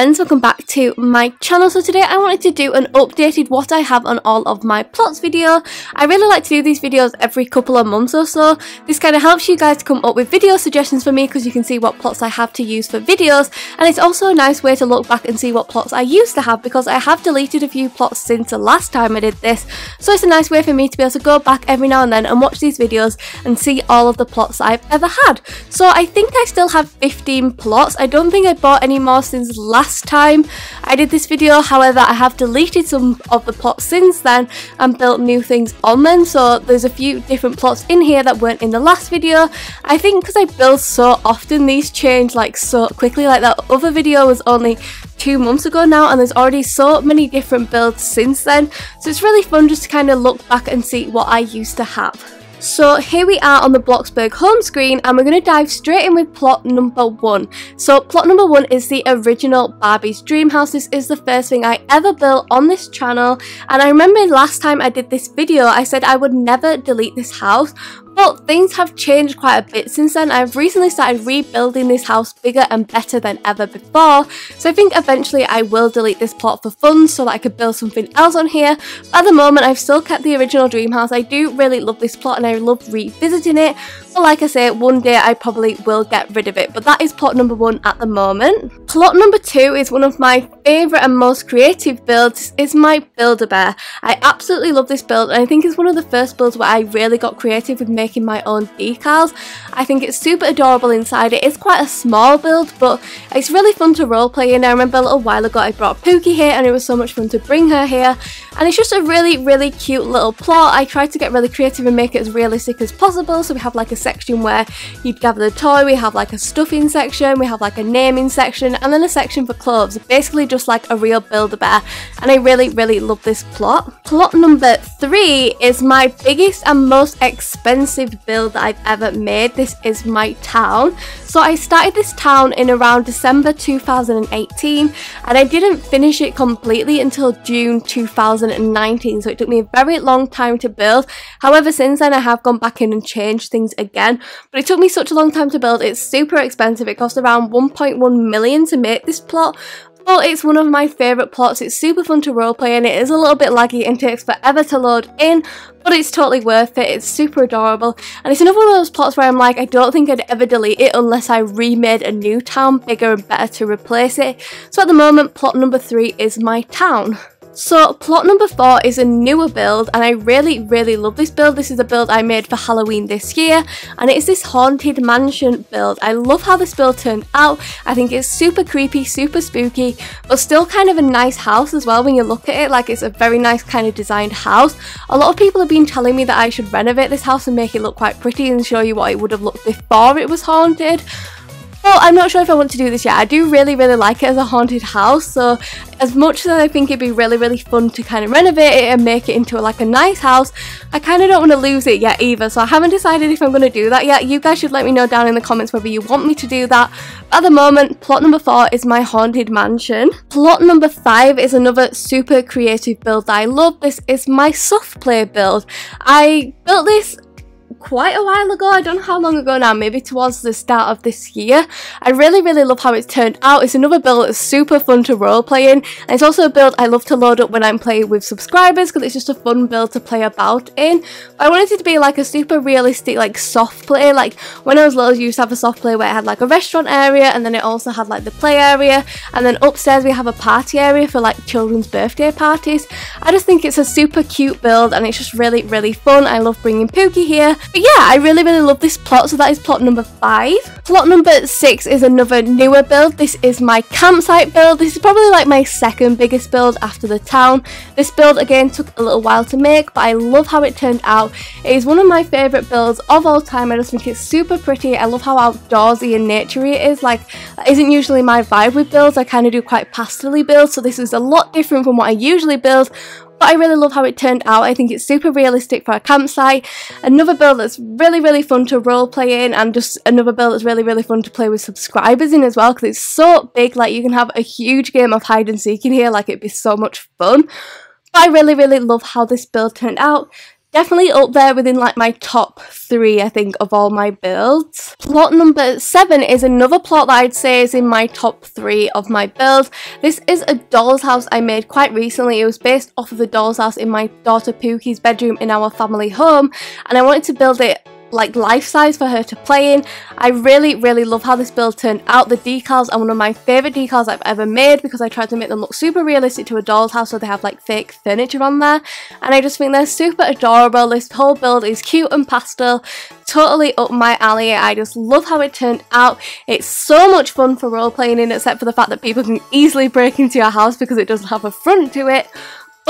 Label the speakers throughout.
Speaker 1: friends, welcome back to my channel. So today I wanted to do an updated what I have on all of my plots video. I really like to do these videos every couple of months or so. This kind of helps you guys come up with video suggestions for me because you can see what plots I have to use for videos and it's also a nice way to look back and see what plots I used to have because I have deleted a few plots since the last time I did this. So it's a nice way for me to be able to go back every now and then and watch these videos and see all of the plots I've ever had. So I think I still have 15 plots. I don't think I bought any more since last time I did this video. However, I have deleted some of the plots since then and built new things on them. So there's a few different plots in here that weren't in the last video. I think because I build so often, these change like so quickly. Like that other video was only two months ago now and there's already so many different builds since then. So it's really fun just to kind of look back and see what I used to have. So here we are on the Bloxburg home screen and we're going to dive straight in with plot number one. So plot number one is the original Barbie's Dream House. This is the first thing I ever built on this channel and I remember last time I did this video I said I would never delete this house but things have changed quite a bit since then. I've recently started rebuilding this house bigger and better than ever before. So I think eventually I will delete this plot for fun so that I could build something else on here. But at the moment I've still kept the original dream house. I do really love this plot and I love revisiting it. But like I say, one day I probably will get rid of it. But that is plot number one at the moment. Plot number two is one of my favourite and most creative builds. is my Build-A-Bear. I absolutely love this build and I think it's one of the first builds where I really got creative with making my own decals. I think it's super adorable inside. It is quite a small build, but it's really fun to roleplay in. I remember a little while ago I brought Pookie here and it was so much fun to bring her here. And it's just a really, really cute little plot. I tried to get really creative and make it as realistic as possible. So we have like a section where you'd gather the toy, we have like a stuffing section, we have like a naming section, and then a section for clothes. Basically just like a real Build-A-Bear. And I really, really love this plot. Plot number three is my biggest and most expensive build that I've ever made. This is my town. So I started this town in around December 2018 and I didn't finish it completely until June 2019 so it took me a very long time to build. However since then I have gone back in and changed things again but it took me such a long time to build. It's super expensive. It cost around 1.1 million to make this plot but it's one of my favourite plots, it's super fun to roleplay and it is a little bit laggy and takes forever to load in, but it's totally worth it, it's super adorable. And it's another one of those plots where I'm like, I don't think I'd ever delete it unless I remade a new town bigger and better to replace it. So at the moment, plot number three is my town. So plot number four is a newer build and I really really love this build. This is a build I made for Halloween this year and it is this haunted mansion build. I love how this build turned out. I think it's super creepy, super spooky but still kind of a nice house as well when you look at it like it's a very nice kind of designed house. A lot of people have been telling me that I should renovate this house and make it look quite pretty and show you what it would have looked before it was haunted. Well, I'm not sure if I want to do this yet. I do really, really like it as a haunted house. So as much as I think it'd be really, really fun to kind of renovate it and make it into like a nice house, I kind of don't want to lose it yet either. So I haven't decided if I'm going to do that yet. You guys should let me know down in the comments whether you want me to do that. At the moment, plot number four is my haunted mansion. Plot number five is another super creative build that I love. This is my soft play build. I built this quite a while ago. I don't know how long ago now, maybe towards the start of this year. I really, really love how it's turned out. It's another build that's super fun to roleplay in. And it's also a build I love to load up when I'm playing with subscribers because it's just a fun build to play about in. But I wanted it to be like a super realistic, like soft play. Like when I was little, I used to have a soft play where it had like a restaurant area and then it also had like the play area. And then upstairs we have a party area for like children's birthday parties. I just think it's a super cute build and it's just really, really fun. I love bringing Pookie here. But yeah, I really, really love this plot. So that is plot number five. Plot number six is another newer build. This is my campsite build. This is probably like my second biggest build after the town. This build again took a little while to make, but I love how it turned out. It is one of my favourite builds of all time. I just think it's super pretty. I love how outdoorsy and naturey it is. Like, that isn't usually my vibe with builds. I kind of do quite pastely builds, so this is a lot different from what I usually build, but I really love how it turned out. I think it's super realistic for a campsite. Another build that's really, really fun to roleplay in and just another build that's really, really fun to play with subscribers in as well because it's so big. Like you can have a huge game of hide and seek in here. Like it'd be so much fun. But I really, really love how this build turned out. Definitely up there within like my top three, I think, of all my builds. Plot number seven is another plot that I'd say is in my top three of my builds. This is a doll's house I made quite recently. It was based off of the doll's house in my daughter Pookie's bedroom in our family home and I wanted to build it like life size for her to play in. I really, really love how this build turned out. The decals are one of my favourite decals I've ever made because I tried to make them look super realistic to a doll's house so they have like fake furniture on there. And I just think they're super adorable. This whole build is cute and pastel, totally up my alley. I just love how it turned out. It's so much fun for role playing in except for the fact that people can easily break into your house because it doesn't have a front to it.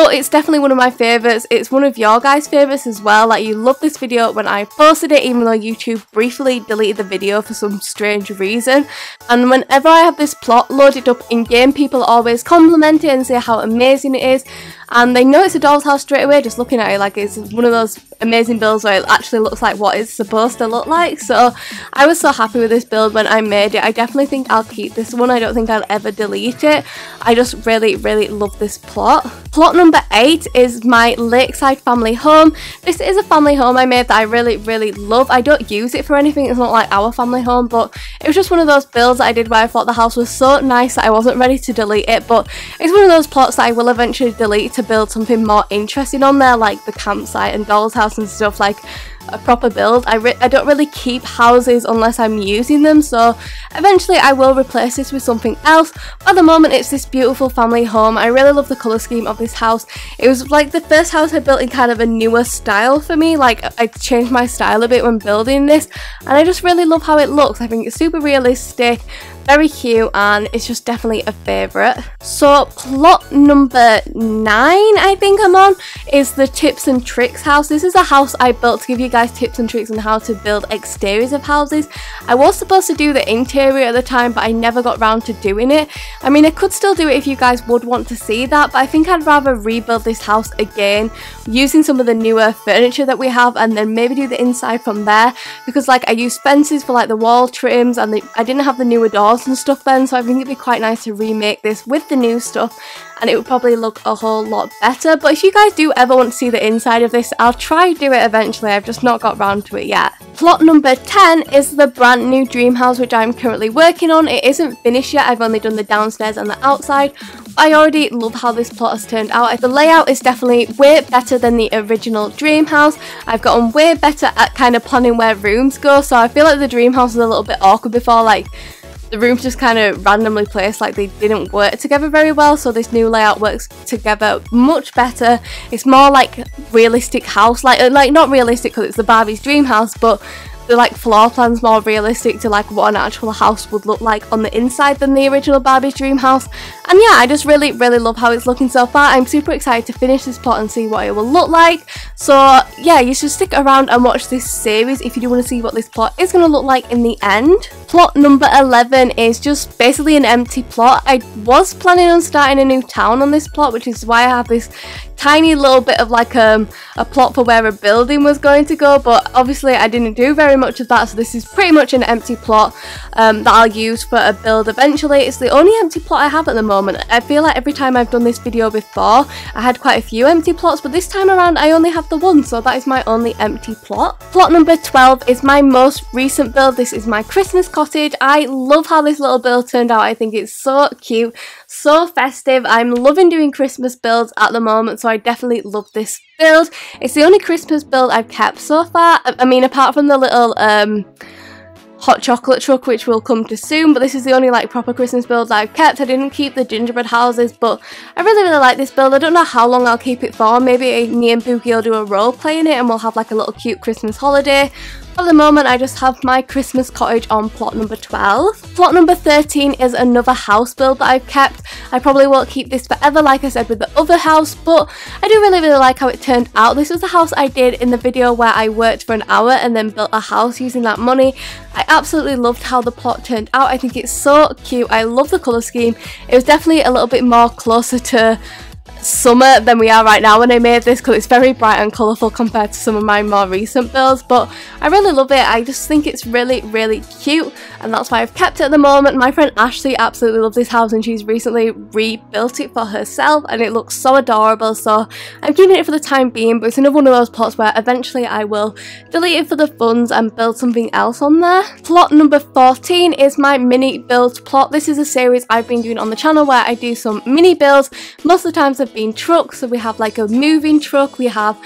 Speaker 1: But it's definitely one of my favourites. It's one of your guys' favourites as well. Like, you loved this video when I posted it, even though YouTube briefly deleted the video for some strange reason. And whenever I have this plot loaded up in-game, people always compliment it and say how amazing it is and they know it's a doll's house straight away just looking at it like it's one of those amazing builds where it actually looks like what it's supposed to look like. So I was so happy with this build when I made it. I definitely think I'll keep this one. I don't think I'll ever delete it. I just really really love this plot. Plot number eight is my lakeside family home. This is a family home I made that I really really love. I don't use it for anything. It's not like our family home but it was just one of those builds that I did where I thought the house was so nice that I wasn't ready to delete it but it's one of those plots that I will eventually delete to build something more interesting on there like the campsite and doll's house and stuff like a proper build. I, I don't really keep houses unless I'm using them so eventually I will replace this with something else. At the moment it's this beautiful family home. I really love the colour scheme of this house. It was like the first house I built in kind of a newer style for me like I changed my style a bit when building this and I just really love how it looks. I think it's super realistic very cute and it's just definitely a favourite. So plot number nine I think I'm on is the tips and tricks house. This is a house I built to give you guys tips and tricks on how to build exteriors of houses. I was supposed to do the interior at the time but I never got round to doing it. I mean I could still do it if you guys would want to see that but I think I'd rather rebuild this house again using some of the newer furniture that we have and then maybe do the inside from there because like I used fences for like the wall trims and the, I didn't have the newer doors and stuff then so I think it'd be quite nice to remake this with the new stuff and it would probably look a whole lot better but if you guys do ever want to see the inside of this I'll try do it eventually I've just not got round to it yet. Plot number 10 is the brand new dream house which I'm currently working on. It isn't finished yet I've only done the downstairs and the outside I already love how this plot has turned out. The layout is definitely way better than the original dream house. I've gotten way better at kind of planning where rooms go so I feel like the dream house was a little bit awkward before like the rooms just kind of randomly placed like they didn't work together very well so this new layout works together much better. It's more like realistic house like uh, like not realistic because it's the Barbie's dream house but the like floor plan's more realistic to like what an actual house would look like on the inside than the original Barbie's dream house and yeah I just really really love how it's looking so far I'm super excited to finish this plot and see what it will look like so yeah you should stick around and watch this series if you do want to see what this plot is going to look like in the end. Plot number 11 is just basically an empty plot. I was planning on starting a new town on this plot which is why I have this tiny little bit of like um, a plot for where a building was going to go but obviously I didn't do very much of that so this is pretty much an empty plot um, that I'll use for a build eventually. It's the only empty plot I have at the moment. I feel like every time I've done this video before I had quite a few empty plots but this time around I only have the one so that is my only empty plot. Plot number 12 is my most recent build. This is my Christmas cottage. I love how this little build turned out. I think it's so cute so festive. I'm loving doing Christmas builds at the moment, so I definitely love this build. It's the only Christmas build I've kept so far. I mean, apart from the little um, hot chocolate truck which will come to soon but this is the only like proper Christmas build I've kept. I didn't keep the gingerbread houses but I really really like this build. I don't know how long I'll keep it for. Maybe me and Pookie will do a role play in it and we'll have like a little cute Christmas holiday at the moment I just have my Christmas cottage on plot number 12. Plot number 13 is another house build that I've kept. I probably won't keep this forever like I said with the other house but I do really really like how it turned out. This was the house I did in the video where I worked for an hour and then built a house using that money. I absolutely loved how the plot turned out. I think it's so cute. I love the colour scheme. It was definitely a little bit more closer to summer than we are right now when I made this because it's very bright and colourful compared to some of my more recent builds but I really love it I just think it's really really cute and that's why I've kept it at the moment my friend Ashley absolutely loves this house and she's recently rebuilt it for herself and it looks so adorable so I'm keeping it for the time being but it's another one of those plots where eventually I will delete it for the funds and build something else on there. Plot number 14 is my mini build plot. This is a series I've been doing on the channel where I do some mini builds. Most of the times have been trucks. So we have like a moving truck, we have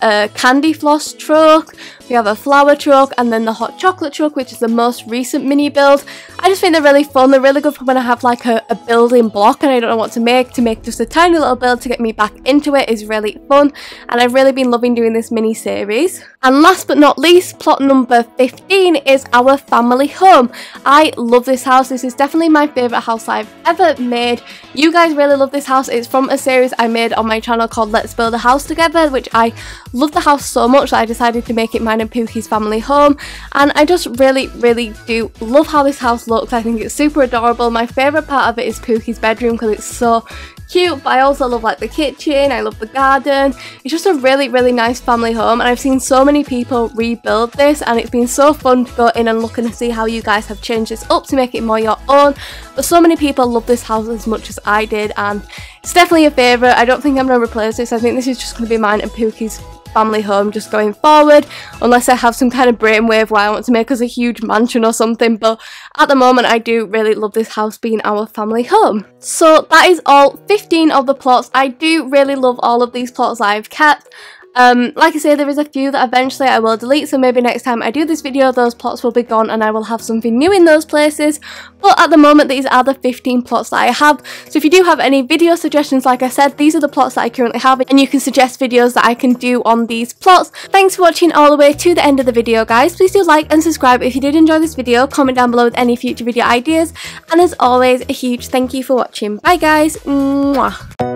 Speaker 1: a candy floss truck, we have a flower truck, and then the hot chocolate truck, which is the most recent mini build. I just think they're really fun. They're really good for when I have like a, a building block and I don't know what to make. To make just a tiny little build to get me back into it is really fun, and I've really been loving doing this mini series. And last but not least, plot number 15 is our family home. I love this house. This is definitely my favourite house I've ever made. You guys really love this house. It's from a series I made on my channel called Let's Build a House Together, which I love the house so much that I decided to make it mine and Pookie's family home. And I just really, really do love how this house looks. I think it's super adorable. My favourite part of it is Pookie's bedroom because it's so cute but I also love like the kitchen, I love the garden. It's just a really really nice family home and I've seen so many people rebuild this and it's been so fun to go in and look and see how you guys have changed this up to make it more your own. But so many people love this house as much as I did and it's definitely a favourite. I don't think I'm going to replace this. I think this is just going to be mine and Pookie's family home just going forward unless I have some kind of brainwave where I want to make us a huge mansion or something but at the moment I do really love this house being our family home. So that is all 15 of the plots. I do really love all of these plots I've kept. Um, like I say, there is a few that eventually I will delete, so maybe next time I do this video, those plots will be gone and I will have something new in those places. But at the moment, these are the 15 plots that I have. So if you do have any video suggestions, like I said, these are the plots that I currently have, and you can suggest videos that I can do on these plots. Thanks for watching all the way to the end of the video, guys. Please do like and subscribe if you did enjoy this video. Comment down below with any future video ideas. And as always, a huge thank you for watching. Bye, guys. Mwah.